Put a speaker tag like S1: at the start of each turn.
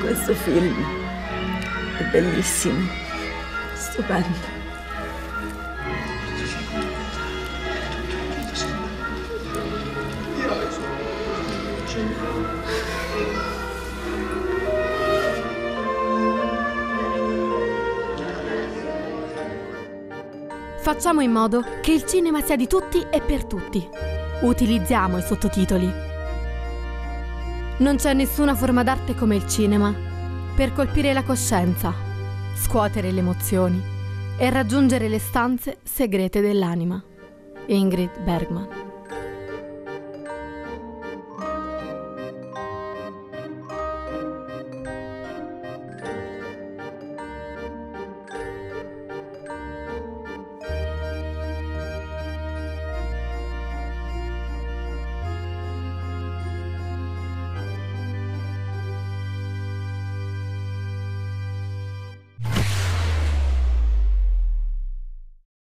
S1: Questo film è bellissimo, stupendo.
S2: Facciamo in modo che il cinema sia di tutti e per tutti. Utilizziamo i sottotitoli. Non c'è nessuna forma d'arte come il cinema per colpire la coscienza, scuotere le emozioni e raggiungere le stanze segrete dell'anima. Ingrid Bergman